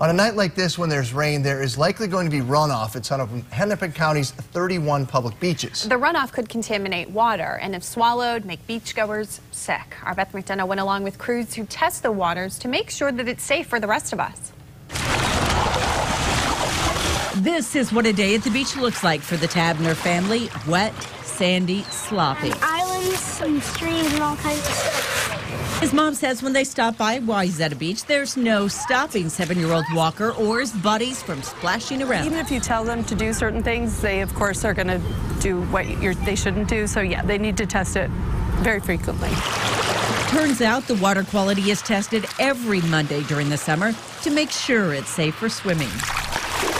On a night like this, when there's rain, there is likely going to be runoff at some of Hennepin County's 31 public beaches. The runoff could contaminate water and, if swallowed, make beachgoers sick. Our Beth McDonough went along with crews who test the waters to make sure that it's safe for the rest of us. This is what a day at the beach looks like for the Tabner family. Wet, sandy, sloppy. islands and streams and all kinds of stuff. His mom says when they stop by Wayzata Beach, there's no stopping seven-year-old Walker or his buddies from splashing around. Even if you tell them to do certain things, they of course are going to do what they shouldn't do. So yeah, they need to test it very frequently. Turns out the water quality is tested every Monday during the summer to make sure it's safe for swimming.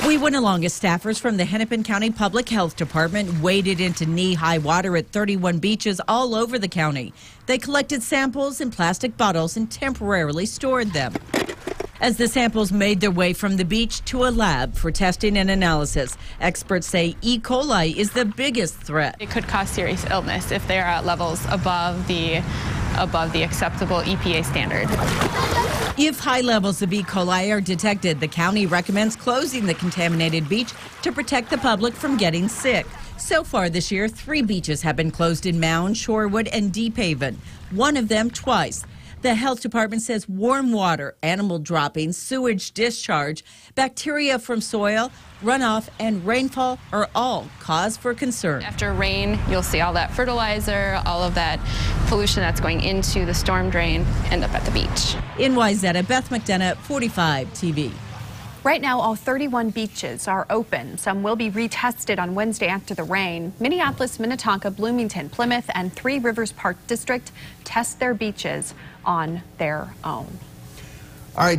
We went along as staffers from the Hennepin County Public Health Department waded into knee-high water at 31 beaches all over the county. They collected samples in plastic bottles and temporarily stored them. As the samples made their way from the beach to a lab for testing and analysis, experts say E. coli is the biggest threat. It could cause serious illness if they are at levels above the above the acceptable EPA standard. If high levels of E. coli are detected, the county recommends closing the contaminated beach to protect the public from getting sick. So far this year, three beaches have been closed in Mound, Shorewood, and Deephaven, one of them twice. The health department says warm water, animal droppings, sewage discharge, bacteria from soil, runoff, and rainfall are all cause for concern. After rain, you'll see all that fertilizer, all of that pollution that's going into the storm drain end up at the beach. In Wayzata, Beth McDonough, 45 TV. Right now, all 31 beaches are open. Some will be retested on Wednesday after the rain. Minneapolis, Minnetonka, Bloomington, Plymouth, and Three Rivers Park District test their beaches on their own. All right.